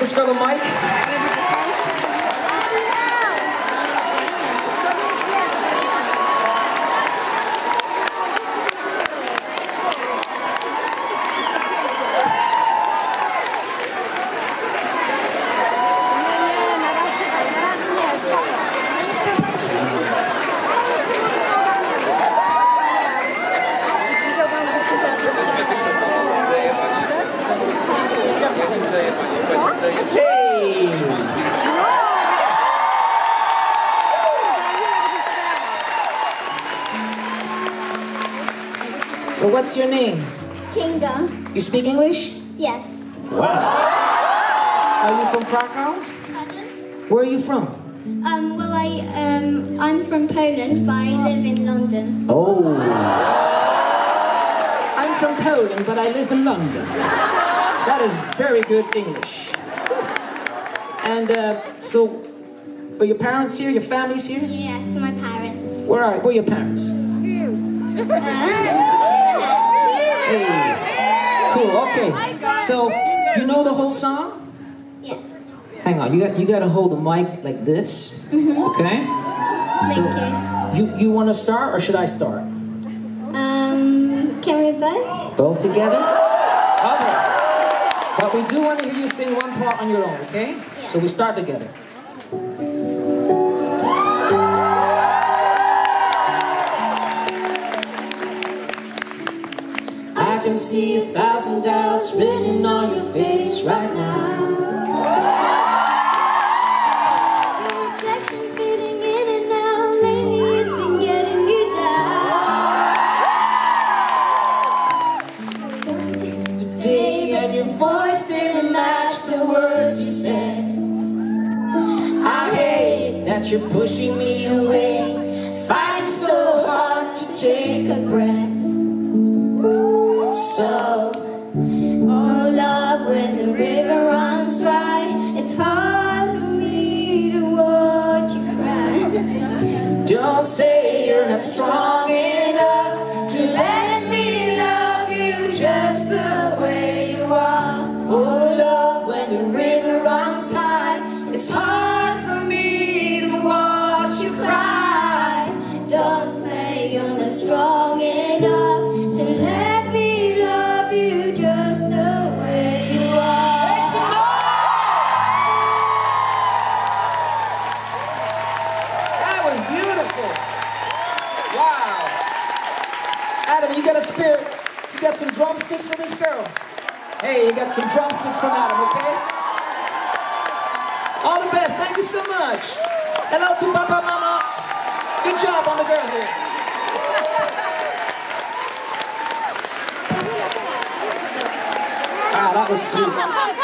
this girl a So what's your name? Kinga. You speak English? Yes. Wow. Are you from Krakow? Pardon? Where are you from? Um, well, I, um, I'm from Poland, but I live in London. Oh. I'm from Poland, but I live in London. That is very good English. And uh, so, are your parents here? Your family's here? Yes, my parents. Where are, where are your parents? Hey. Cool. Okay. So, you know the whole song? Yes. Hang on. You got you got to hold the mic like this. Okay. So, you you want to start or should I start? Um, can we both? Both together? Okay. But we do want to hear you sing one part on your own, okay? So we start together. Can see a thousand doubts written on your face right now. Your reflection fading in and out. Lately, it's been getting you down. Today and your voice didn't match the words you said. I hate that you're pushing me away, fighting so hard to take a breath. River runs dry, it's hard for me to watch you cry. don't say you're not strong Adam, you got a spirit. You got some drumsticks for this girl. Hey, you got some drumsticks from Adam, okay? All the best. Thank you so much. Hello to Papa, Mama. Good job on the girl here. Ah, that was sweet.